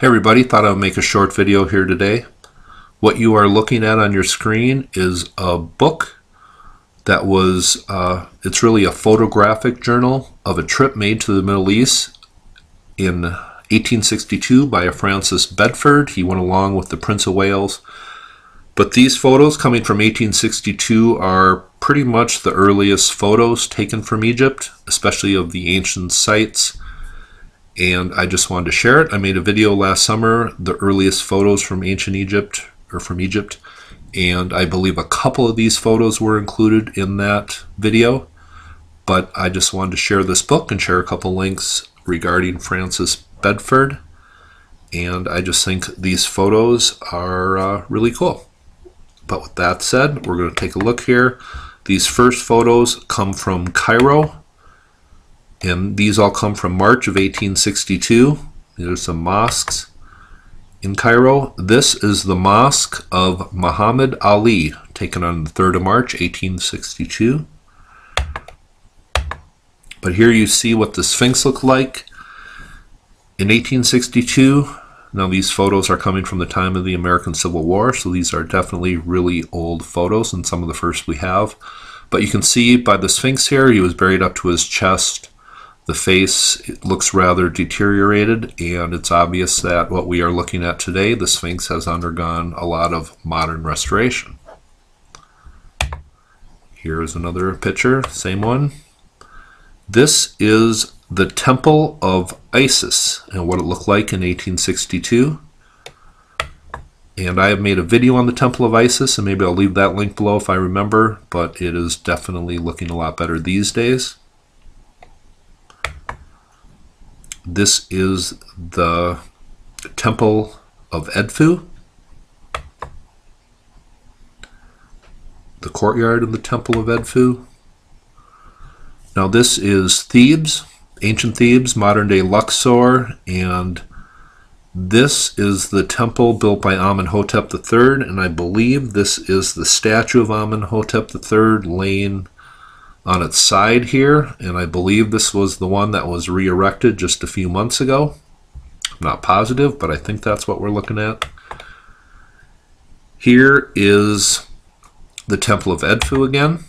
Hey everybody, thought I would make a short video here today. What you are looking at on your screen is a book that was, uh, it's really a photographic journal of a trip made to the Middle East in 1862 by a Francis Bedford. He went along with the Prince of Wales. But these photos coming from 1862 are pretty much the earliest photos taken from Egypt, especially of the ancient sites and I just wanted to share it. I made a video last summer, the earliest photos from ancient Egypt or from Egypt, and I believe a couple of these photos were included in that video. But I just wanted to share this book and share a couple links regarding Francis Bedford. And I just think these photos are uh, really cool. But with that said, we're going to take a look here. These first photos come from Cairo, and these all come from March of 1862. These are some mosques in Cairo. This is the mosque of Muhammad Ali, taken on the 3rd of March, 1862. But here you see what the Sphinx looked like in 1862. Now these photos are coming from the time of the American Civil War, so these are definitely really old photos and some of the first we have. But you can see by the Sphinx here, he was buried up to his chest the face looks rather deteriorated, and it's obvious that what we are looking at today, the Sphinx, has undergone a lot of modern restoration. Here is another picture, same one. This is the Temple of Isis and what it looked like in 1862. And I have made a video on the Temple of Isis, and maybe I'll leave that link below if I remember, but it is definitely looking a lot better these days. This is the Temple of Edfu, the courtyard of the Temple of Edfu. Now this is Thebes, ancient Thebes, modern day Luxor, and this is the temple built by Amenhotep III, and I believe this is the statue of Amenhotep III laying on its side here, and I believe this was the one that was re-erected just a few months ago. I'm not positive, but I think that's what we're looking at. Here is the Temple of Edfu again.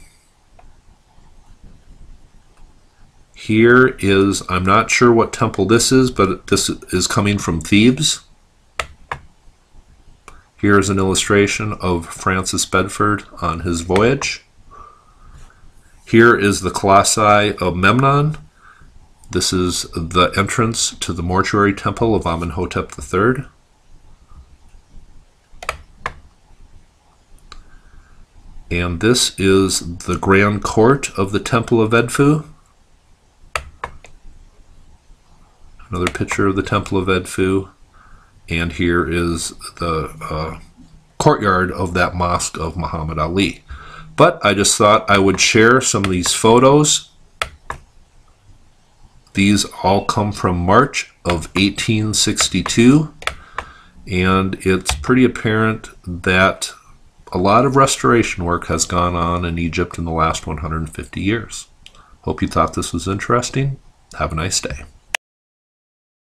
Here is, I'm not sure what temple this is, but this is coming from Thebes. Here is an illustration of Francis Bedford on his voyage. Here is the Colossi of Memnon. This is the entrance to the mortuary temple of Amenhotep III. And this is the grand court of the Temple of Edfu. Another picture of the Temple of Edfu. And here is the uh, courtyard of that mosque of Muhammad Ali. But I just thought I would share some of these photos. These all come from March of 1862. And it's pretty apparent that a lot of restoration work has gone on in Egypt in the last 150 years. Hope you thought this was interesting. Have a nice day.